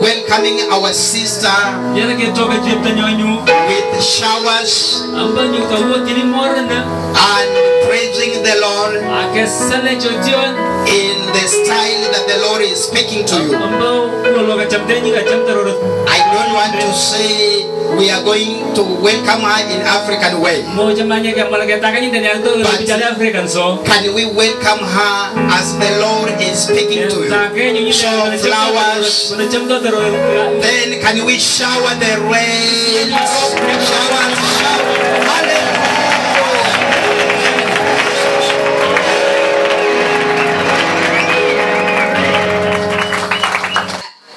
welcoming our sister Yara ke toka jipta nyonyu. with showers Amba nyu ka wo kini and praising the Lord Ake sale chotion. in the style that the Lord is speaking to you. Amba ulo ka chamte nyi ka chamta rorot. I don't want to say we are going to welcome her in African way. Mo jamanya ka malaka takanyi tani alto But- bicara African so. Can we welcome her as the Lord is speaking to you? So flowers. Then can we shower the rain? Shower, shower. Hallelujah.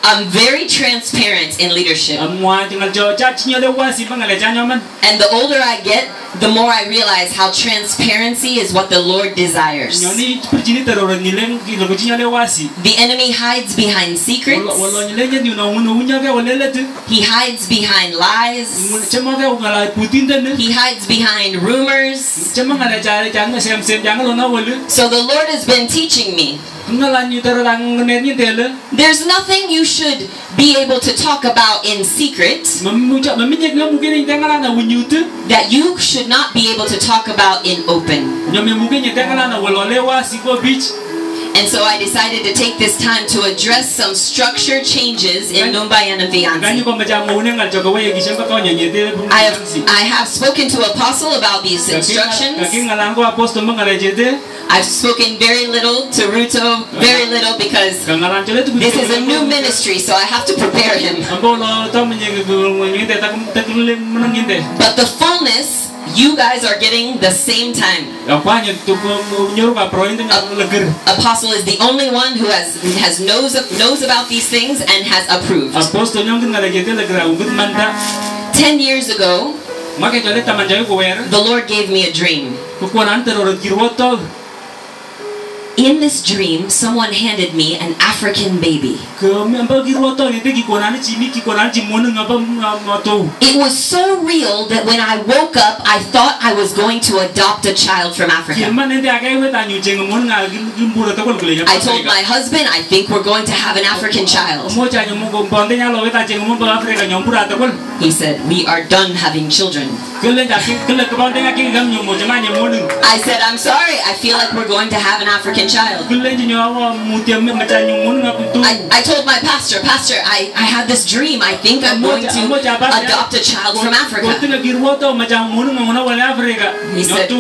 I'm very transparent in leadership. Amwa tingal jo chach nyole wasi bangale chanyoman. And the older I get, the more I realize how transparency is what the Lord desires. Nyoni percini terorot nyileng kilo kucinya le wasi. The enemy hides behind secrets, walo nyileng ni una una unya ke walele tu. he hides behind lies, Cema ke ngala putin dan. he hides behind rumors. Cema ngala cara jangan sem sem jangan lo na walu. So the Lord has been teaching me Ngala nyu terorang ngene ni tele. there's nothing you should be able to talk about in secret Memuja meminyek ngam mungkin ni tengala na unyu tu. that you should not be able to talk about in open. And so I decided to take this time to address some structure changes in Numbayan and Vianzi. ko macam ngune ngal joko wae gisem ka kanya nyete. I have, I have spoken to Apostle about these instructions. ngalang ko apostol mangala jete. I've spoken very little to Ruto, very little because Kangalan chole tu. this is a new ministry, so I have to prepare him. Ambo lo to menyek ngene tak tak menang nginte. But the fullness, you guys are getting the same time. Apa nya tu nyuruh ka pro itu leger. Apostle is the only one who has has knows knows about these things and has approved. Apostol nyong ngala jete leger ugut manta. Ten years ago, Maka chole taman jago ko wer. the Lord gave me a dream. In this dream, someone handed me an African baby. It was so real that when I woke up, I thought I was going to adopt a child from Africa. I told my husband, I think we're going to have an African child. He said, We are done having children. I said, I'm sorry, I feel like we're going to have an African child. Kele ji nyawa mutiam me macha nyomo nga kutu. I, I told my pastor, Pastor, I, I had this dream. I think I'm going to adopt a child from Africa. tele girwoto macha mon nga ngona wala Afrika. He said-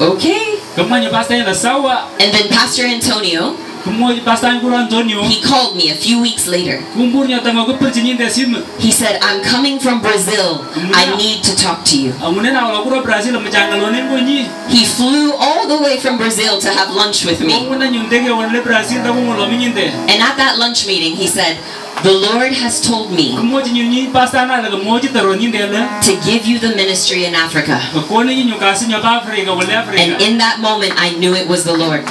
Okay. Kemanya pasta nya sawa. And then Pastor Antonio, Kemo pasta nguro Antonio. he called me a few weeks later. Kumburnya tango ko percini de sim. He said, I'm coming from Brazil. I need to talk to you. Amune na lo kuro Brazil macha ngalone ko ni. He flew all the way from Brazil to have lunch with me. Mo na nyundege wala Brazil ta ko lo minyinde. And at that lunch meeting, he said, The Lord has told me to give you the ministry in Africa. And in that moment, I knew it was the Lord.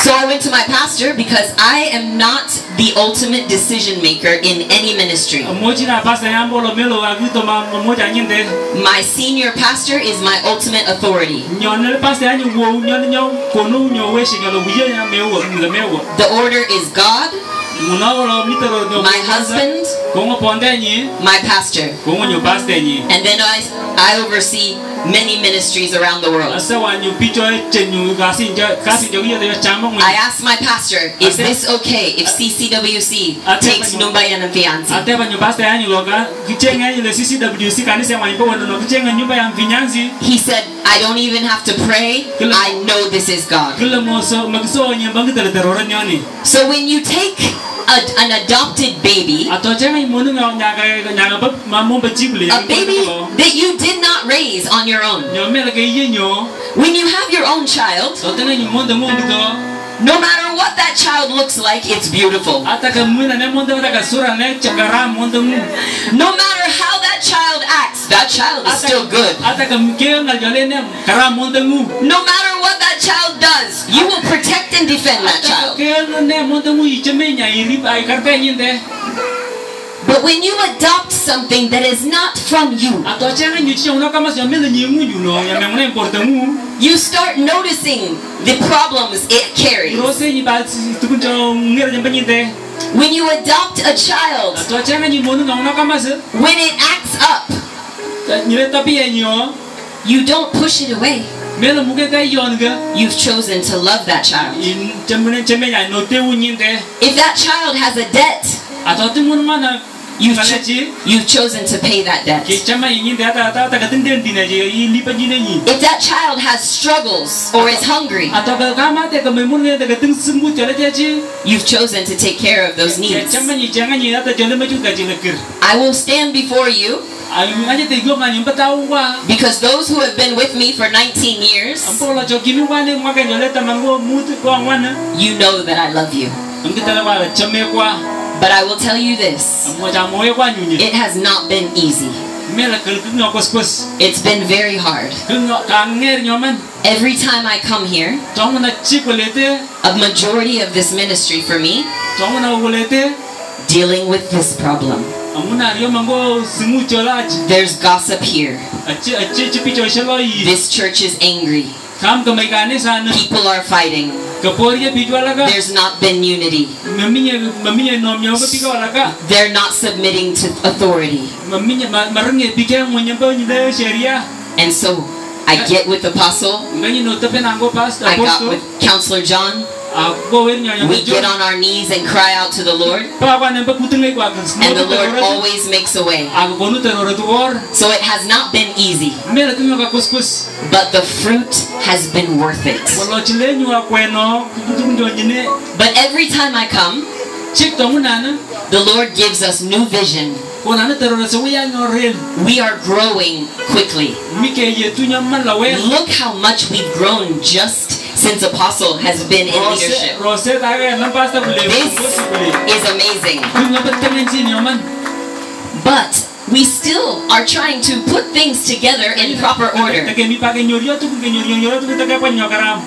So I went to my pastor because I am not the ultimate decision maker in any ministry. Moji na pasta yambo lo melo agito ma moja nyinde. My senior pastor is my ultimate authority. Nyone pasta yanyu wo nyone nyo kono nyo we shi ngalo wiye ya mewo le mewo. The order is God, Muna lo mitero nyo. my husband, Kongo ponde nyi. my pastor. Kongo nyo pasta nyi. And then I, I oversee many ministries around the world. Asa wa nyu picho chenyu kasi nja kasi njo ye de chamba mo. I asked my pastor, is this okay if CCWC takes Numbayan and Fianzi? Ate ba nyu pasta yanyu lo ka kichenga ile CCWC kanisa wa imbo wono kichenga nyumba ya mfinyanzi. He said, I don't even have to pray. I know this is God. Kila mo so magso nyamba ngitele terora nyoni. So when you take a, an adopted baby, Ato chenga imonu nga nyaga nyaga ba mamo ba chibule. a baby that you did not raise on your own, Nyo mela ke ye nyo. when you have your own child, So tena nyu monde mo bito. no matter what that child looks like, it's beautiful. Ata ka mwina ne monde ata ka sura ne chakara monde mu. No matter how that child acts, that child is still good. Ata ka mke ngal jole ne kara monde mu. No matter child does, you will protect and defend that child. ke ne monde mu icheme nya iri ai karpe nyinde. But when you adopt something that is not from you, Atau chenga nyu chi uno kama siya mele nyi mu juno ya me mune importe mu. you start noticing the problems it carries. Rose nyi ba tukun cho ngere nyamba nyinte. When you adopt a child, Atau chenga nyi monu na uno kama se. when it acts up, Nyile tapi ya nyo. you don't push it away. Mele muke kai yon. You've chosen to love that child. In chemene cheme ya no te u nyinte. If that child has a debt, Atau tu mun mana you've, cho- you've chosen to pay that debt. If that child has struggles or is hungry, Atau ka kama te ka me mun ne te katin sembu chale te chi. you've chosen to take care of those needs. chama nyi changa nyi ata chale me chu ka chi lekir. I will stand before you Ayu aja te go ngani mpata wa. because those who have been with me for 19 years, Ampo la cho kimi wane mwaka nyole tamango mutu kwa wana. you know that I love you. Mkita la wala chame kwa. But I will tell you this Amo cha moye kwa nyunye. it has not been easy. Mela kel kunyo kos kos. It's been very hard. Kunyo ka nger nyoman. Every time I come here, Tongo na chiko lete. a majority of this ministry for me Tongo na ulete. dealing with this problem. Amuna rio mango simu chola achi. There's gossip here. Achi achi chipi cho shelo yi. This church is angry. Kam ka mai. People are fighting. There's not been unity. Maminya maminya nom nyoga pika laga. They're not submitting to authority. Maminya marunge pika mwenye pa nyinde sheria. And so I eh. get with Apostle, Nganyi no tepe nango pas I got with Counselor John. Uh, Nyonya We get on our knees and cry out to the Lord, Pa kwa nempa kutungai kwa kas. and the Lord always makes a way. Ako konu terore tu or. So it has not been easy, but the fruit has been worth it. Walo chile nyua kweno kutung jo nyine. But every time I come, Chik tongu nana. the Lord gives us new vision. Ko nana terore se wia nyorel. We are growing quickly. Mike ye tu nyaman la we. Look how much we've grown just since Apostle has been in leadership. rose ta ga nan pasta bule. This is amazing. Tu nyapa tengen chi nyoman. But we still are trying to put things together in proper order. Take mi pa ke nyorio tu ke nyorio nyorio tu ta ka pa nyokaram.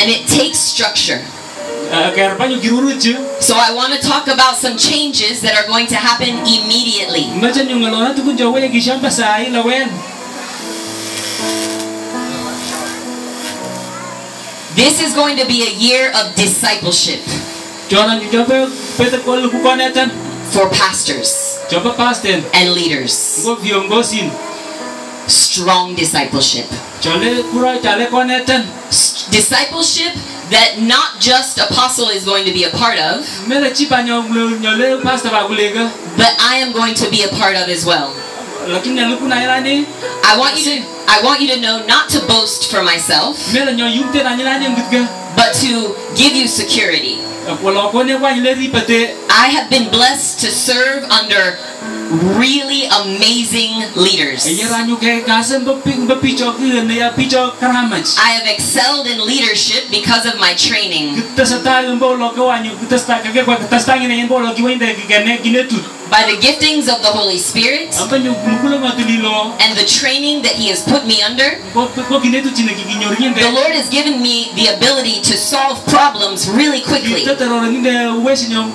And it takes structure. Kaya pa nyo kiruru chu. So I want to talk about some changes that are going to happen immediately. This is going to be a year of discipleship Joran ju jope pete ko lu ku konetan. for pastors and leaders. Strong discipleship. Chole kura chale konetan. Discipleship that not just apostle is going to be a part of, Mela chipa nyo nyole pasta ba gulega. but I am going to be a part of as well. Lakin nyalu kuna ilani. I want you to I want you to know not to boast for myself, Mela nyo yumte na nyilani ngutga. but to give you security. Wala kone wa nyile ripate. I have been blessed to serve under really amazing leaders. Ejera nyo ke kasen bapi bapicho ke ne ya picho karamach. I have excelled in leadership because of my training. Kita sata mbo lo ke wanyo kita sta ke kwa kita sta ngene mbo lo ki wende ke ne gine tu. By the giftings of the Holy Spirit Apa nyo mukula ngatu lo. and the training that He has put me under, Ko ko gine tu chine ki ginyor the. Lord has given me the ability to solve problems really quickly Kita terore ngine wesi nyo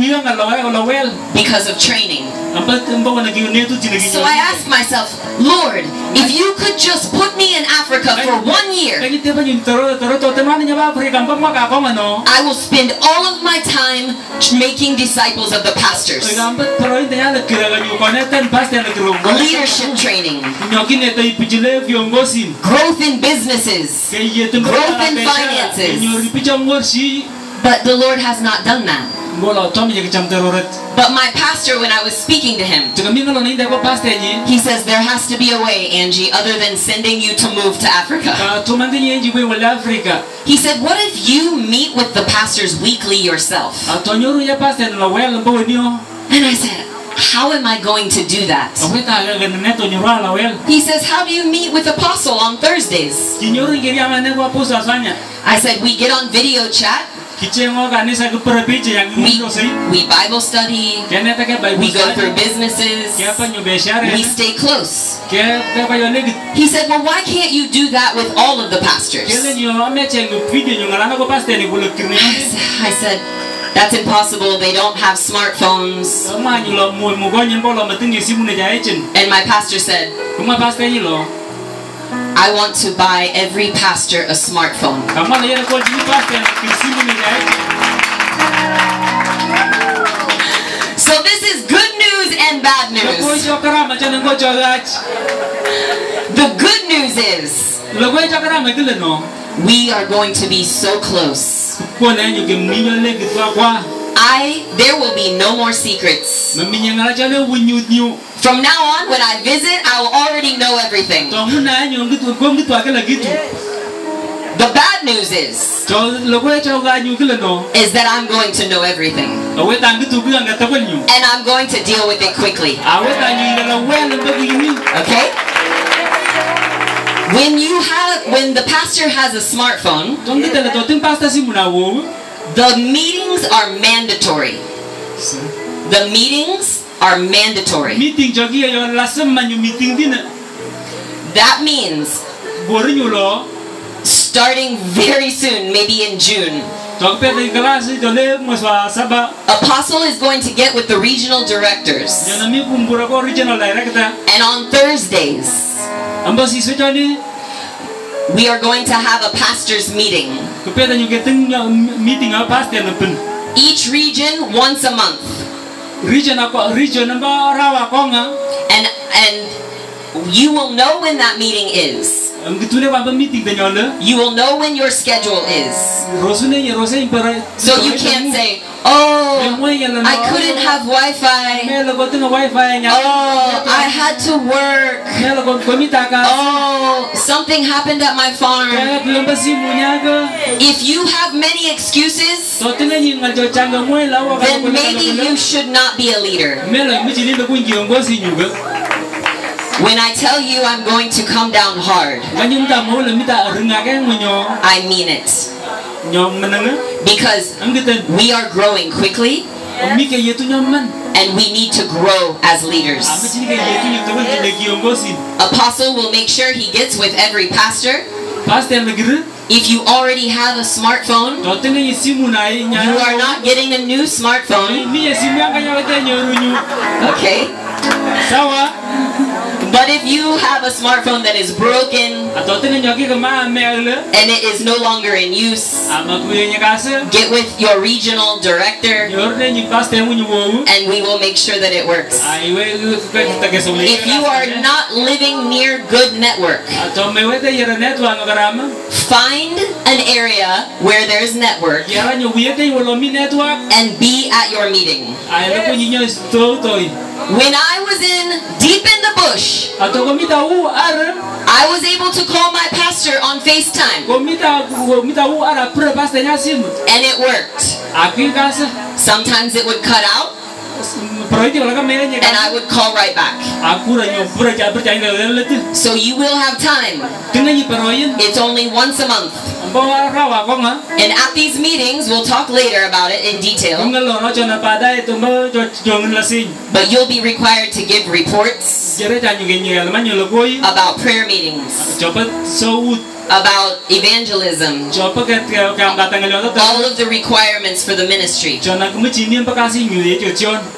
wiwa ngalo lo wel. because of training. Apa mbo wana gine tu chine So. I ask myself, Lord, if you could just put me in Africa for one year, Kaya kita pa yung taro taro to temani nya ba Afrika mbo maka ko mano. I will spend all of my time making disciples of the pastors. Leadership training, growth in businesses. Growth in finances. But the Lord has not done that. But my pastor, when I was speaking to him, he says there has to be a way, Angie, other than sending you to move to Africa. He said, What if you meet with the pastors weekly yourself? Atonyoru ya pasta lo wel mbo wenyo. And I said, How am I going to do that? Aweta ga ga neto nyoru ala wel. He says, How do you meet with Apostle on Thursdays? Kinyoru ngiri ama ne ko posa sanya. I said, We get on video chat, Kichengo kanisa ku perapiche yang we, we Bible study, Kene ta ke Bible we go through businesses, Kaya pa nyo beshare. we stay close. Kaya ta pa yo legit. He said, Well, why can't you do that with all of the pastors? Kele nyo ame chengu video nyo ngalana ko pasta ni kulo kirne. I said, That's impossible. They don't have smartphones. And my pastor said, I want to buy every pastor a smartphone. So this is good news and bad news. The good news is we are going to be so close. Ko ne nyu ke mi nyo le ki twa kwa I there will be no more secrets. ma mi nya ngala cha eh, le wu nyu nyu From now on, when I visit, I will already know everything. to mu na nyu ngi tu ko ngi twa ke la gitu The bad news is to lo ko jo ga nyu ke le no is that I'm going to know everything. awe ta ngi tu ga nga ta ko nyu And I'm going to deal with it quickly. awe ta nyu le la we le ba Okay? When you have when the pastor has a smartphone, the meetings are mandatory. The meetings are mandatory. meeting That means starting very soon, maybe in June, Apostle is going to get with the regional directors. And on Thursdays, Eh. we are going to have a pastor's meeting. ko pe de nyu ke meeting a pastor na pin Each region once a month. region region amba rawa ko And and you will know when that meeting is. am gitule ba ba meeting de eh? You will know when your schedule is. rosune ye impara So you can't say, "Oh, I couldn't have Wi-Fi. me lo ko tin wifi Oh, I had to work. me lo ko ko mi ta ka Oh, something happened at my farm." kaya ko ba simu nya ga If you have many excuses, to tin ni ngal jo changa mo eh. la wa ka then maybe you should not be a leader. me lo mi chini lo ko ngiongozi nyuga When I tell you I'm going to come down hard, nganyum ta mo lo mi ta ringa ke ngonyo I mean it. Because we are growing quickly mi ke yetu nyom man and we need to grow as leaders. chini ke yetu nyu to ko le kiongozi Apostle will make sure he gets with every pastor. If you already have a smartphone, to tin ni simu na ye nya you are not getting a new smartphone. mi ye simu yang kanya wete nyoru nyu Okay? But if you have a smartphone that is broken ato tin nyoki ke ma mele and it is no longer in use, ama ku ye nya kase. get with your regional director nyoru ne nyu pastor mu nyu wo and we will make sure that it works. ai we ku ta ke so le If you are not living near good network, ato me wete yere netwa ngagarama find an area where there's network yara nyu yete wolo mi network. and be at your meeting. ai le ko nyu to toy When I was in deep in the bush, ato ko mi ta u ar I was able to call my pastor on FaceTime. Ko mi ta ko mi ta u ara pre pastor nya simu and it worked. aki kase Sometimes it would cut out and I would call right back. aku ra nyu pura ja pura ja ngale le tu So you will have time. tinga nyu paroyin It's only once a month. ambo rawa ko nga And at these meetings, we'll talk later about it in detail, ngalo no chona pada itu mo jo jong la sin but you'll be required to give reports jere ja nyu nyu la manyu lo koi about prayer meetings, about evangelism, all of the requirements for the ministry.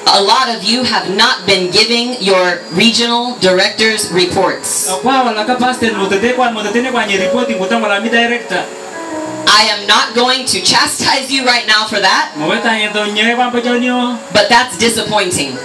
A lot of you have not been giving your regional directors reports. I am not going to chastise you right now for that, but that's disappointing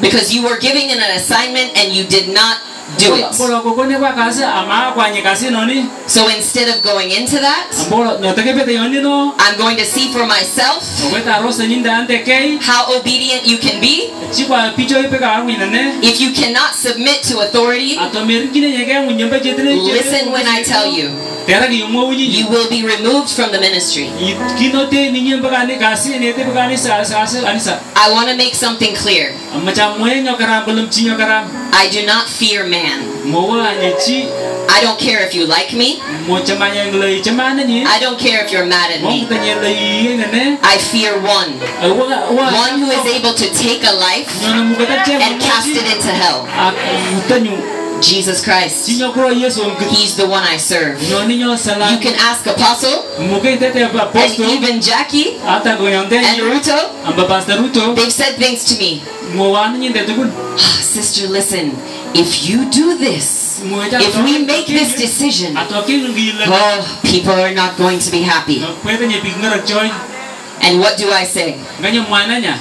because you were giving an assignment and you did not do it. bolo ko ko ne kwa kasi ama kwa nyi kasi no ni So instead of going into that, bolo no teke pete yoni no I'm going to see for myself mo weta rosa nyinda ante kei how obedient you can be. chi kwa picho ipe ka ngwi ne If you cannot submit to authority, ato mer kine nye ke ngunya pa jetene listen when I tell you. tera ki mo wunyi You will be removed from the ministry. I want to make something clear. macam mo nyo karam belum chi nyo karam I do not fear man. mo wa nye chi I don't care if you like me. mo chama yang lei chama na ni I don't care if you're mad at me. ta nye lei ne ne I fear one. ai wa wa One who is able to take a life nyo na mu ka ta che and cast it into hell. a ta nyu Jesus Christ. Jinyo kuro Yesu. He's the one I serve. You can ask Apostle and even Jackie and. Ruto. Amba pastor Ruto. They've said things to me. Ngowani nyinde tukun. "Ah, Sister, listen, if you do this, if we make this decision, oh, people are not going to be happy. Kwete nye pik ngarak joy. And what do I say? Ganyo mwana nya.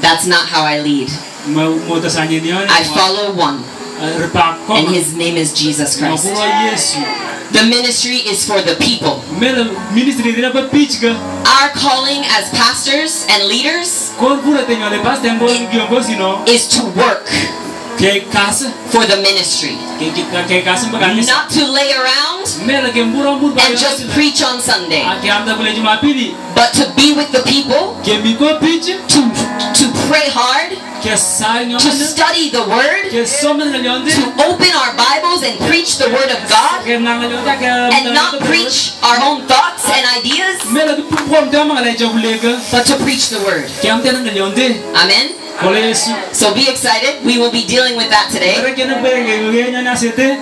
That's not how I lead. I follow one, and his name is Jesus Christ. The ministry is for the people. Mela ministry dina pa pitch ka. Our calling as pastors and leaders Kor pura tenyo le pas tembo kiongozi no. is to work. For the ministry, not to lay around Mela ke mbura and just preach on Sunday, Ake amda bule Jumapili. but to be with the people, Ke miko pitch. to to pray hard, to study the word, Ke somen ngalyonde. to open our Bibles and preach the word of God, Ke nangalyonde ke. and not preach our own thoughts and ideas, Mela ke pum dama ngale jabule ka. but to preach the word. Ke amte ngalyonde. Amen. So be excited. We will be dealing with that today. Ere ke na bere ke ke nya na sete.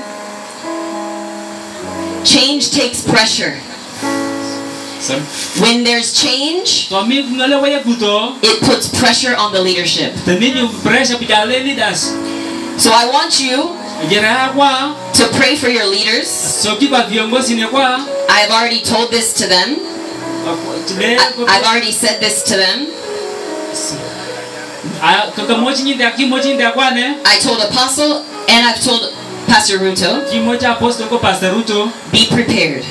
Change takes pressure. When there's change, To mi ngale waya kuto. it puts pressure on the leadership. Tani nyu pressure pijale ni das. So I want you to pray for your leaders. So kiba viongozi ni kwa. I have already told this to them. I've already said this to them. I told Apostle and I've told Pastor Ruto, be prepared.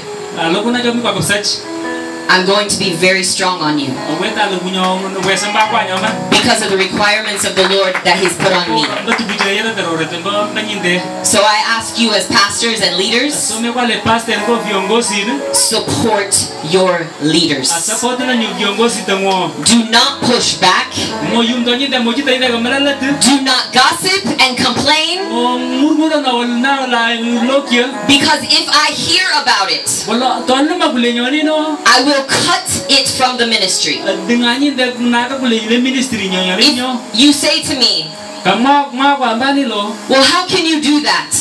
I'm going to be very strong on you Weta lo kunyo no wesa mba kwa nyoma. because of the requirements of the Lord that He's put on me. Betu bujaya yata terore tembo nanyinde. So I ask you as pastors and leaders, So me kwa le pastor ko viongozi ne. support your leaders. Support na nyu viongozi tango. Do not push back. Do nyinde mo kita ida kamera lati. Do not gossip and complain O murmura na wal na la lokia. because if I hear about it, Wala to ano mabule nyoni no. I will cut it from the ministry. Denganyi de naka kule ministry nyo nyo. If you say to me, Kama ma kwa lo. Well, how can you do that?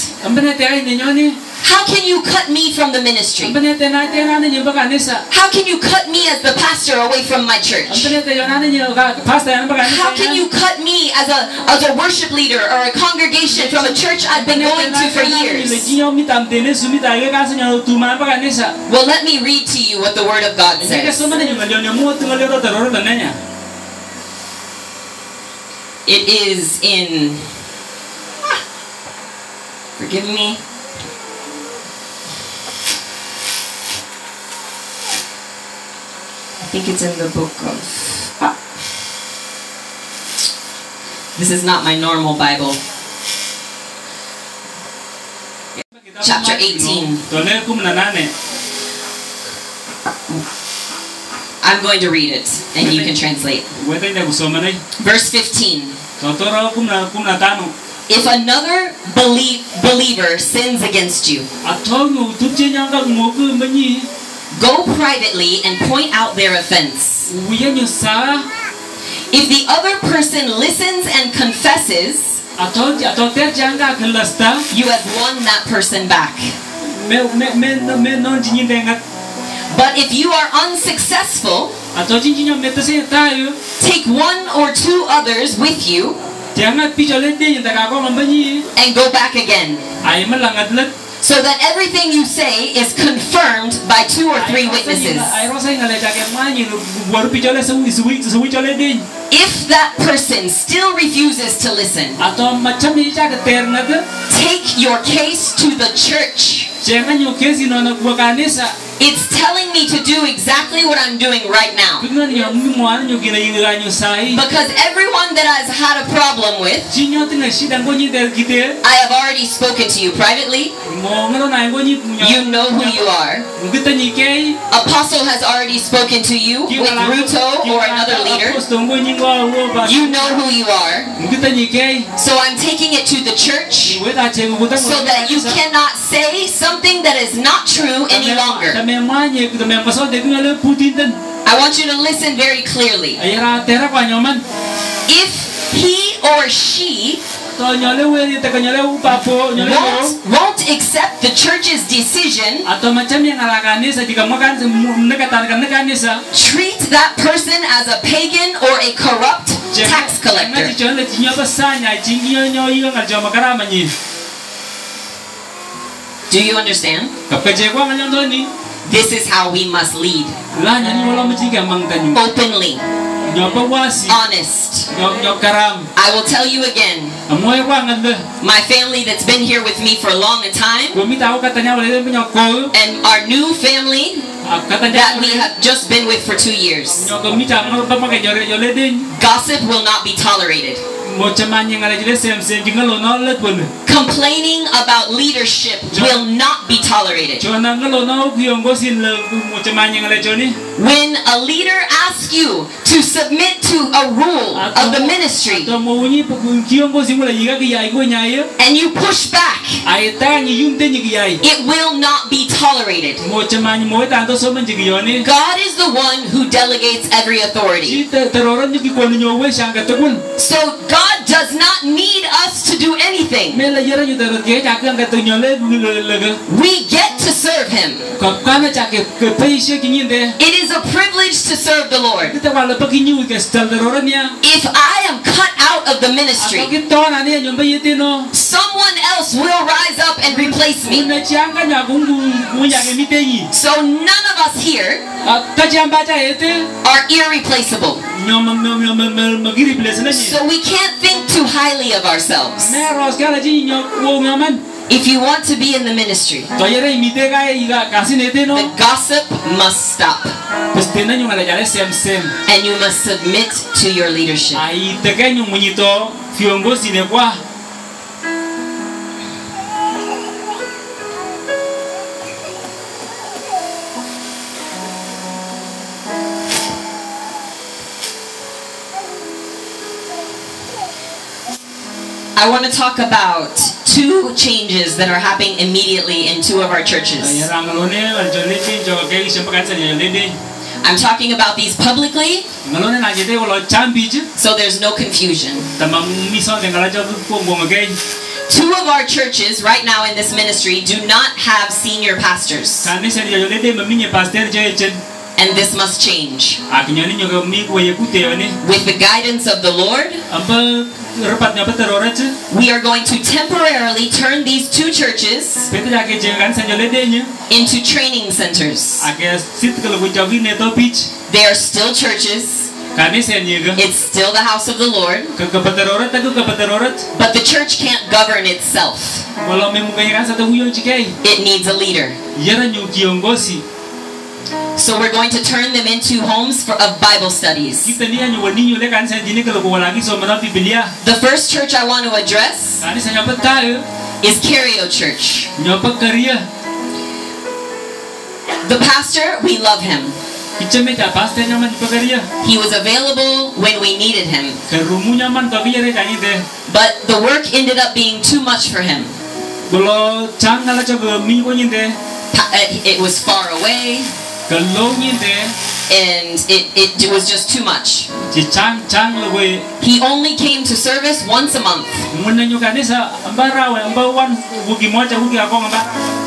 Ambene te ai nyoni. How can you cut me from the ministry? Ambene te na te na ne nyumba kanisa. How can you cut me as the pastor away from my church? Ambene te yona ne nyumba pastor yan ba kanisa. How can you cut me as a as a worship leader or a congregation from a church I've been going to for years? Jinyo mitam tene sumita ye kasi nyo tuma ba kanisa. Well, let me read to you what the Word of God says. soma ne nyumba nyo mo tunga lero teroro tananya. It is in. Ah, forgive me. Think it's in the book of. Ah. This is not my normal Bible. Chapter 18. Tole kum na nane. I'm going to read it and you can translate. Verse 15. Totoro kum na kum na tano. If another belie- believer sins against you, Atongu tupche nyanga moku mbanyi. go privately and point out their offense. Uya nyo sa. If the other person listens and confesses, Ato ato ter you have won that person back. But if you are unsuccessful, Ato jinyi nyo meta se tayo. take one or two others with you Jangan pichole de yung takako mambanyi. and go back again, Ay malangat lat. So that everything you say is confirmed by two or three witnesses. Ay rosa yung alay jake manyi. Waru pichole sa suwi suwi chole de. If that person still refuses to listen, Ato macam ni jake ternat. take your case to the church. Jangan yung kesi no na kuwa kanisa. It's telling me to do exactly what I'm doing right now. Pagnan yung muan yung ginayingan yung sahi. Because everyone that has had a problem with, Jinyo tina sidang ko nyi der kite. I have already spoken to you privately. Mo ngano na yung nyi punya. You know who you are. Kita nyi kay. Apostle has already spoken to you with Ruto or another leader. You know who you are. Kita nyi kay. So I'm taking it to the church ah, butang. so that you cannot say something that is not true any longer. Kami manye kita memang pasal dia ngale putin dan. I want you to listen very clearly. Ayara tera kwa nyoman. If he or she to nyole weri ta nyole upapo nyole yo won't, won't accept the church's decision, atau macam yang ala kanisa jika makan mendekatan kan kanisa treat that person as a pagan or a corrupt tax collector. Do you understand? This is how we must lead openly, honest. I will tell you again my family that's been here with me for a long time, and our new family that we have just been with for two years. Gossip will not be tolerated. Mo chamanya ngal jile sem sem jingalo no le pun Complaining about leadership will not be tolerated. chona ngalo no kiongozi le mo chamanya ngal choni When a leader asks you to submit to a rule of the ministry to mo unyi pu kiongozi mula yiga ki yai ko nyayo and you push back, ai ta ni yum te ni ki yai it will not be tolerated. mo chamanya mo ta to so man jigi yoni God is the one who delegates every authority. si te teroran ni ki ko ni nyowe shanga to kun So God does not need us to do anything. We get to serve Him. It is a privilege to serve the Lord. If I am cut out of the ministry, someone else will rise up and replace me. So none of us here are irreplaceable. So we can't think too highly of ourselves. me ros kala ji nyo wo ngaman If you want to be in the ministry, to yere imite ka iga kasi nete no the gossip must stop pues tena nyo ngala jale sem sem and you must submit to your leadership. I want to talk about two changes that are happening immediately in two of our churches. yera ngalone al jole tin jo ke isem pakansa ni jole din I'm talking about these publicly. Ngalone na jete wala chambi ji so there's no confusion. tamam mison de ngala jo ko ngo ke Two of our churches right now in this ministry do not have senior pastors, kanisa ni jole de maminye pastor je chen. And this must change. akinyani nyo ko mi ko ye kute yone eh. With the guidance of the Lord, amba rapat nya paterorat eh? we are going to temporarily turn these two churches pete ja ke je kansa jole de nya into training centers. ake sit ko ko jogi ne to pitch. They are still churches, kanisa ni ga it's still the house of the Lord, ke ke paterorat ko ke paterorat but the church can't govern itself. wala me mo kaya kansa to huyo chike It needs a leader. Yera nyo kiongozi So we're going to turn them into homes for, of Bible studies. kita ni nyo wani nyo le kansa jini ko ko wala ki so mana biblia The first church I want to address kanisa nya patayo is Cario Church. nyo pa karia The pastor, we love him. kichame ta pastor nya man pa karia He was available when we needed him, ke rumu nya man to yere tani de but the work ended up being too much for him. Kalau changala chaga mi ko nyinde Pa- uh, It was far away, kalau nyinde and it, it was just too much. chi chang chang le we He only came to service once a month, muna nyo kanisa ambara we amba wan wugi moja wugi ako amba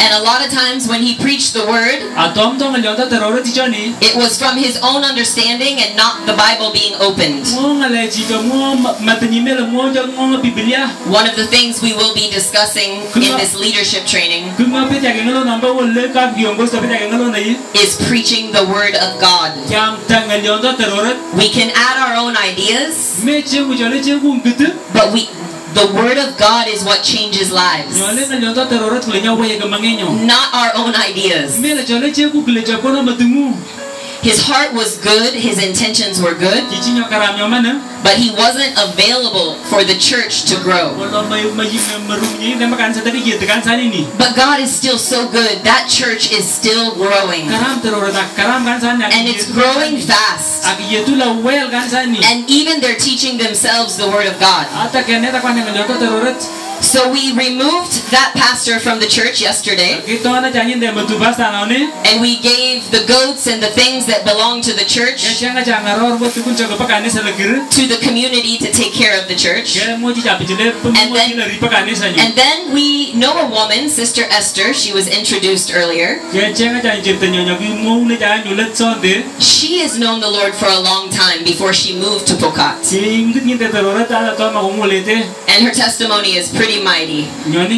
and a lot of times when he preached the word, atom to ngalyo ta terore ti choni it was from his own understanding and not the Bible being opened. mo ngale chi ka mo matani mele mo jo ngo biblia One of the things we will be discussing in this leadership training kunga pe ta ngalo namba wolle ka giongo sa pe ta ngalo nai is preaching the word of God. Jam ta ngalyo ta terore We can add our own ideas, me che mu jole che gung gitu but we the word of God is what changes lives, nyole ngalyo ta terore kule nya we ga mangenyo not our own ideas. Mele jole che ku kule cha kono matungu His heart was good, his intentions were good, chi chi nyo karam nyo mana but he wasn't available for the church to grow. wala may may marum ni de makan sa tadi gitu kan sa ni But God is still so good. That church is still growing. karam terore ta karam kan sa ni And it's growing fast. Aki yetu la well kan sa ni And even they're teaching themselves the word of God. Ata kene ta kwane ngalyo ta terore So we removed that pastor from the church yesterday Kita na jangan deh betul pastor lawan ni. and we gave the goats and the things that belong to the church Kaya nga jangan ror buat tukun jaga pakai sa lagir. to the community to take care of the church. Kaya mau jadi apa jadi And then-. And then we know a woman, Sister Esther, she was introduced earlier. Kaya nga jangan cerita nyonya ki mau ni jangan nyulat sonde. She has known the Lord for a long time before she moved to Pokot. Singkit ni terora tak ada tahu mau mulai teh. And her testimony is pretty mighty. Nyoni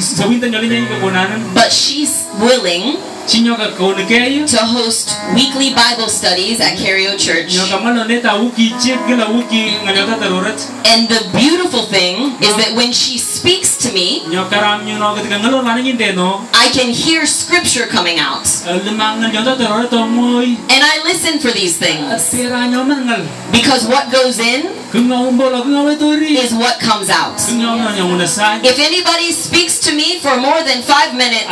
sabin nyoni nyanyi kekonanan. But she's willing Sinyo ka kau ni kaya. to host weekly Bible studies at Cario Church. Nyo kamalo ni tahu ki cek gila wuki nganyota terorat. And the beautiful thing is that when she speaks to me, Nyo karam nyo no ketika ngelor mana nyinte no. I can hear scripture coming out. Lemang nganyota terorat tomoy. And I listen for these things. Tera nyo mangal. Because what goes in Kungau mbolo kungau tori. is what comes out. Kungau nyo unasan. If anybody speaks to me for more than five minutes,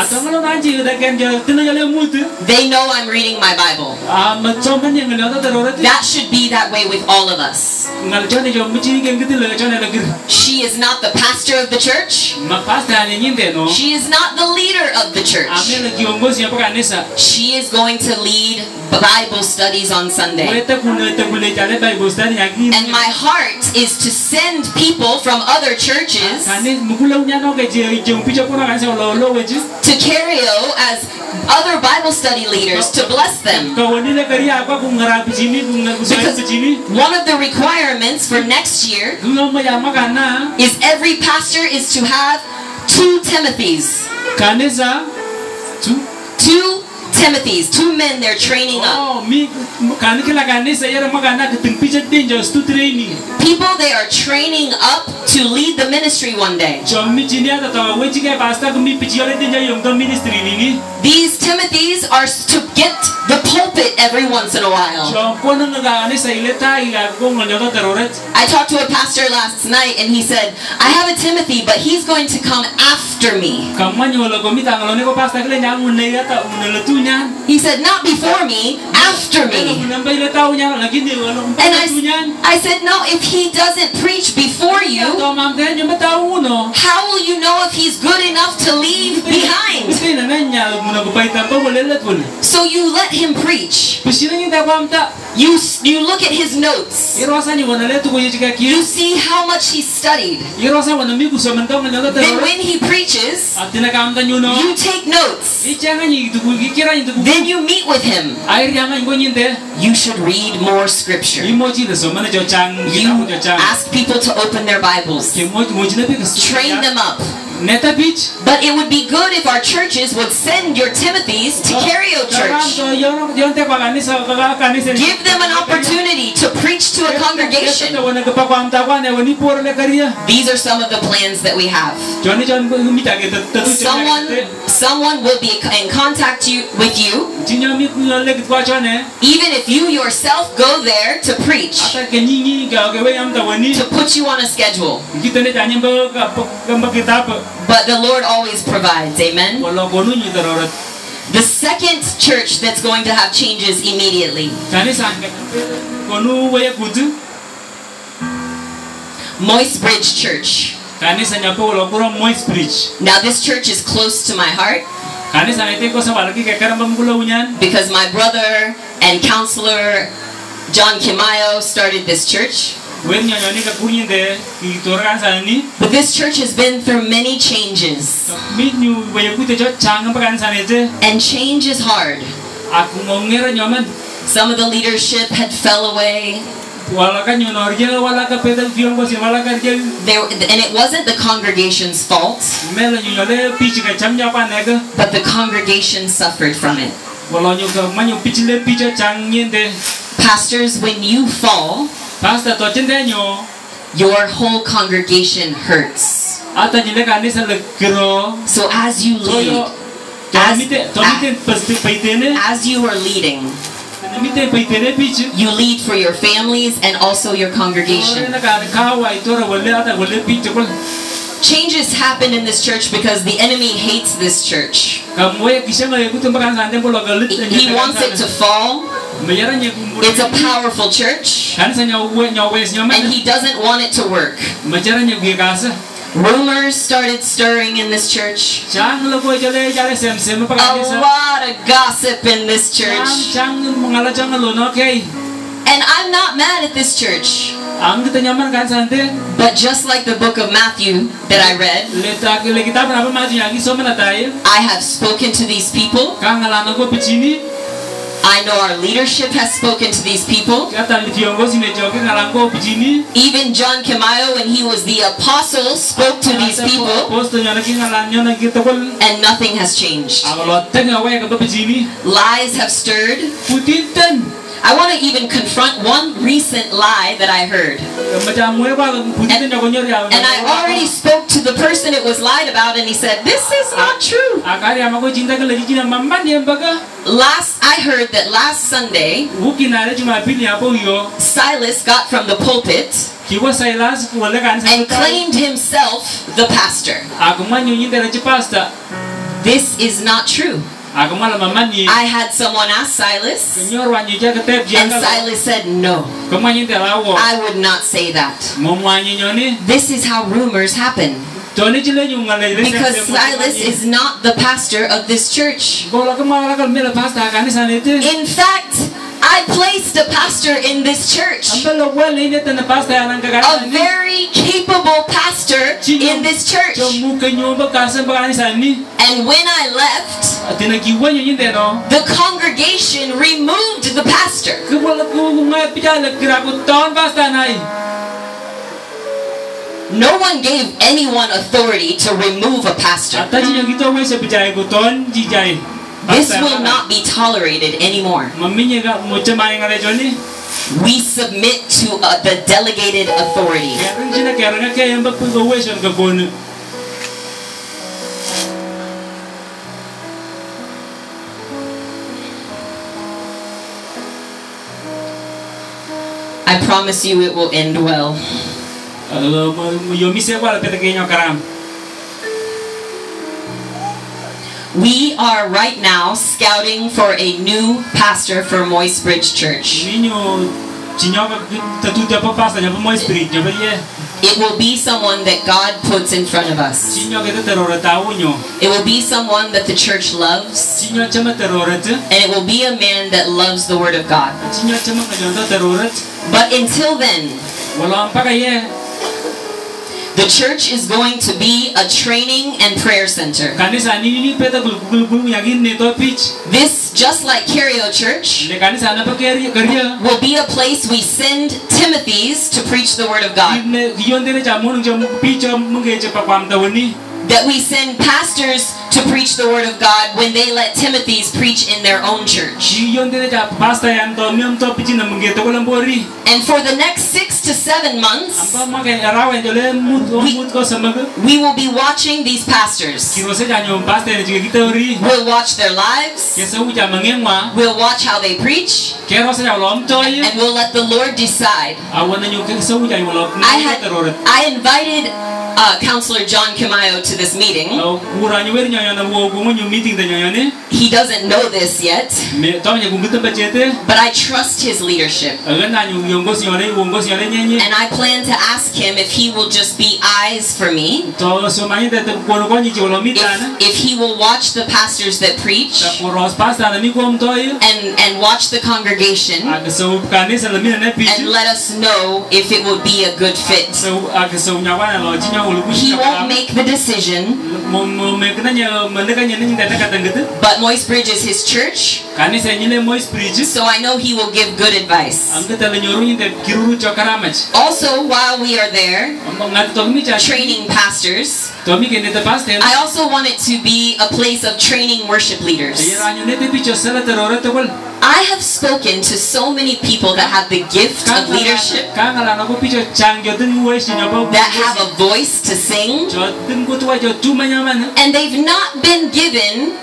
Atau kalau nanti kita kan dia tina jale mutu. they know I'm reading my Bible. Ah macam mana yang ngeliat terorat. That should be that way with all of us. Ngal jone jom bici kan kita le jone lagi. She is not the pastor of the church. Ma pas dah ni nyinte no. She is not the leader of the church. Ame lagi ongos yang pakai nesa. She is going to lead Bible studies on Sunday. Boleh tak guna tak boleh jale baik bos tadi yang ni. And my heart is to send people from other churches Kani mukulau nya no ke je jom picha pun kan saya lo lo wajib. to Cario as other Bible study leaders to bless them. Kau ni le kerja apa aku ngarap sini, aku ngarap Because one of the requirements for next year Kau mau yang makan na. is every pastor is to have two Timothys. Two Timothys, two men they're training up. Oh, mi kan kila kanisa ya makan na keting picha to training. People they are training up to lead the ministry one day. Jom mi chini ada tahu wajib ke pasta kami picha le danger ministry ni. These Timothys are to get the pulpit every once in a while. Jom pun nga kanisa ile tai ya kau nganyo teroret. I talked to a pastor last night and he said, I have a Timothy, but he's going to come after me. Kamanyo lo kami tangalo ni ko pasta kile nyang unai ata unai letunya. He said, Not before me, after me. Nampai le tahu nya lagi ni walau And I. I said, No, if he doesn't preach before you, Tahu mampu nyom tahu no. how will you know if he's good enough to leave behind? Mesti na nanya muna ko paitan pa boleh let boleh. So you let him preach. Pasti ni tak paham tak. You, you look at his notes. Irosa ni wana le tu ko yika You see how much he studied. Irosa wana mi ku somen tau nganyo Then when he preaches, Atina kam ta nyuno. you take notes. Ichanga ni tu ku kira ni tu ku. Then you meet with him. Air yang ngai nyinte. You should read more scripture. Imoji le somen jo. You Kita jo chang. ask people to open their Bibles. Ke moji moji le pe Train them up. But it would be good if our churches would send your Timothys to Cario Church. Give Give them an opportunity to preach to a congregation. These are some of the plans that we have. Someone, someone will be in contact you, with you, even if you yourself go there to preach, to put you on a schedule. But the Lord always provides. Amen. The second church that's going to have changes immediately. Moi's Bridge Church. Kanisa nyapo wala kura Moi's Bridge. Now this church is close to my heart Kanisa nete ko sa walaki kaya karambang gula unyan. because my brother and counselor John Kimayo started this church. Wen nyanyo ni kakunyin de kitora sa ni. But this church has been through many changes. Mi nyu waya kute jo chang pa kanisa nete. And change is hard. Aku ngongera nyoman. Some of the leadership had fell away. Wala ka nyo norja wala ka pedal fiyon ko si wala ka rja. There, and it wasn't the congregation's fault, Mela nyo le pichi ka cham nya pa nega. but the congregation suffered from it. Wala nyo ka manyo pichi le picha chang nyen de. Pastors, when you fall, Pasta to chen de nyo. your whole congregation hurts. Ata nyo le kanisa le kiro. So as you lead, Tomite tomite pasti paitene. as you are leading, Tomite paitene pichi. you lead for your families and also your oh, congregation. Changes happen in this church because the enemy hates this church. He wants it to fall. It's a powerful church, and he doesn't want it to work. Rumors started stirring in this church. Chang lagoi jale jale sem sem pa A lot of gossip in this church. Chang chang mangala chang lono kay. And I'm not mad at this church. Ang kita nyaman kan sante. But just like the book of Matthew that I read, Leta le kita berapa maju yang iso mana tayo. I have spoken to these people. Kang ngalana ko pecini. I know our leadership has spoken to these people. Kata li viongozi mejoke ngalang ko pecini. Even John Kamayo, when he was the apostle, spoke to these people, Posto nyana ki ngalang nyana kita kol. and nothing has changed. Awalot tengah wae ka pecini. Lies have stirred. I want to even confront one recent lie that I heard. Macam mue ba putinten jago nyori ya. And I already spoke to the person it was lied about, and he said, This is not true. Akari ama ko cinta ke lagi cina mamman dia baga. Last, I heard that last Sunday, Bukin ada cuma pilih apa yo. Silas got from the pulpit Kiwa Silas wala kan and claimed himself the pastor. Aku man yung yintera pasta. This is not true. Aku malah mamman ni. I had someone ask Silas, Kenyor wanyu jaga tep and. Silas said, No, Kamu yintera wo. I would not say that. Mau wanyu nyoni. This is how rumors happen. Tony cile yung ngalai resa. Because Silas is not the pastor of this church. Kalau kemana kalau mila pasta kan sana itu. In fact, I placed a pastor in this church. Ambil lo well ini tanah pasta yang A very capable pastor in this church. Cuma kenyo bakasan bakani sana. And when I left, Tina kiwa yung yintera. the congregation removed the pastor. Kepala ku ngai pijala kira ku tahun pasta nai. No one gave anyone authority to remove a pastor. Tadi yang kita wes pijai ku tahun jijai. This will not be tolerated anymore. Maminya gak mau cemai ngalai joni. We submit to uh, the delegated authority. I promise you it will end well. We are right now scouting for a new pastor for Moi's Bridge Church. Ninyo cinyo ka tatu apa pasta nyapa mau spirit nyapa ye. It will be someone that God puts in front of us. Cinyo kita terora tahu nyo. It will be someone that the church loves. Cinyo cuma terora tu. And it will be a man that loves the Word of God. Cinyo cuma kajonto terora. But until then, Walau apa kaya the church is going to be a training and prayer center. This, just like Cario Church, Le kanisa apa kerja kerja. will be a place we send Timothy's to preach the Word of God. Ine giyon dene jamun jam pitch mungkin cepat pam tahu ni. That we send pastors to preach the Word of God when they let Timothy's preach in their own church. Giyon dene jap pasta yang to miam to pitch na mungkin to kolam bori. And for the next six to seven months, Apa makai arawan jole mut We- mut ko samaga. we will be watching these pastors. Kiro se janyo pasta ni juga kita ori. We'll watch their lives. Kesa uja mangengwa. We'll watch how they preach. Kero se lom toy. And we'll let the Lord decide. Awan na yung kesa uja yung lom. I had. I invited uh, Counselor John Kamayo to this meeting. Kurang wer nyonya na wo gumu nyu meeting da nyonya ni. He doesn't know this yet, Me to nya gumu tempat cete. but I trust his leadership. Agan na yung yung gos nyone, yung gos nyone nyenye. And I plan to ask him if he will just be eyes for me, To so manya da kono ko nyi jolo if, if he will watch the pastors that preach Ta poros pasta na mi kom toy. and, and watch the congregation Aga so kanisa la mina na pitch. and let us know if it will be a good fit. So aga so nyawa na lo jinya ulu He won't make the decision, Mo mo me kana nya mandaka nya ni da kata ngete. but Moi's Bridge is his church, Kanisa nyile mo spirit. so I know he will give good advice. Ang kata la nyoru ni da kiruru chokaramach. Also, while we are there Ang ngat to mi cha. training pastors, To mi kende ta paste. I also want it to be a place of training worship leaders. Ayera nyo ne te picho sala terora te wal. I have spoken to so many people that have the gift of leadership, Kangala na ko picho changyo ten wes ni nyoba. that have a voice to sing, Jo ten ko tuwa jo tu manyaman. and they've not been given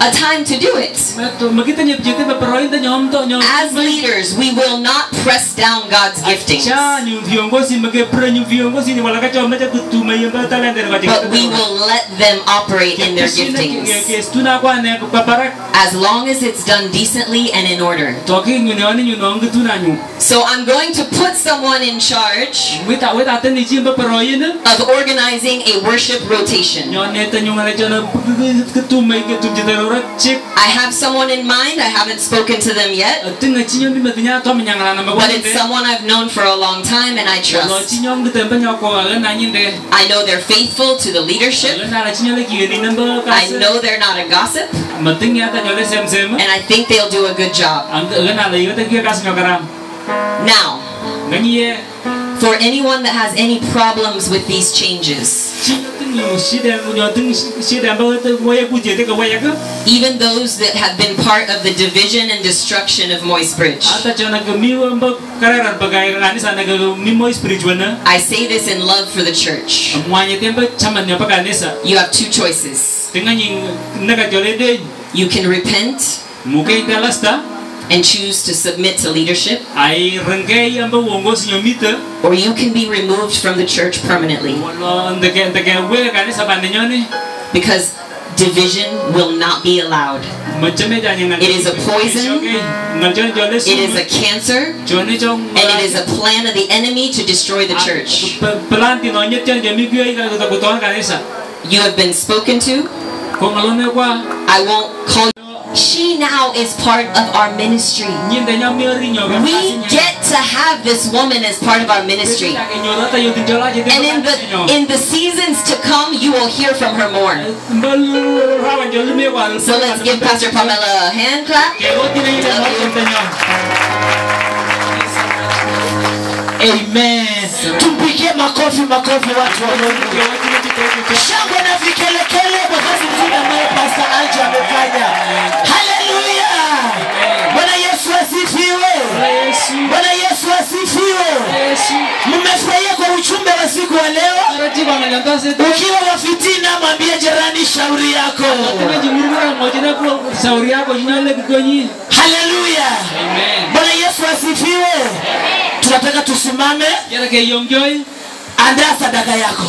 a time to do it. Ma to makita niya picho te ba peroin ta nyom to nyom. As leaders, we will not press down God's giftings. Cha nyu viongozi mge pre nyu viongozi ni walaka cha mete kutuma yamba talente kwa But we will let them operate in their giftings. Kes tuna kwa ne kwa barak As long as it's done decently and in order. toki nyu ne oni nyu no ngi tuna nyu. So I'm going to put someone in charge Wita wita tani chimba paroyin of organizing a worship rotation. Nyo ne ta nyu ngale chona kutuma ke tumje tarora chik I have someone in mind. I haven't spoken to them yet. tinga chinyo mi metinya to minyangala na But it's someone I've known for a long time and I trust. chinyo ngi tembe nyo ko ga na nyinde. I know they're faithful to the leadership. Na la chinyo le ki ni namba ka. I know they're not a gossip. Mating ya ta nyo le sem sem. And I think they'll do a good job. Ang ga na la yota ki ka sinyo karam. Now, for anyone that has any problems with these changes, even those that have been part of the division and destruction of Moi's Bridge. I say this in love for the church. You have two choices. You can repent and choose to submit to leadership, ai rengke amba uongozi nyomita or you can be removed from the church permanently wala ndeke ndeke we kanisa bande nyone because division will not be allowed. machame ja nyanga It is a poison. ngaljon jole su It is a cancer and it is a plan of the enemy to destroy the ah, church. planti no nyet jan jami gwe ka ko to kanisa You have been spoken to. ko ngalone kwa I won't call you. She now is part of our ministry. nyinde nyami ri nyoga We get to have this woman as part of our ministry. And in the in the seasons to come, you will hear from her more. So let's give Pastor Pamela a hand clap. Amen. Tumpigie makofi makofi watu wa Mungu. Shangwe na vikelekele kwa kazi nzuri ambayo Pastor Aljo amefanya. Haleluya. Bwana Yesu asifiwe. Bwana Yesu asifiwe. Mmefurahia kwa ujumbe wa siku wa leo? Ukiwa wa fitina mwambie jirani shauri yako. Haleluya. Bwana Yesu asifiwe. Tunataka tusimame, andaa sadaka yako.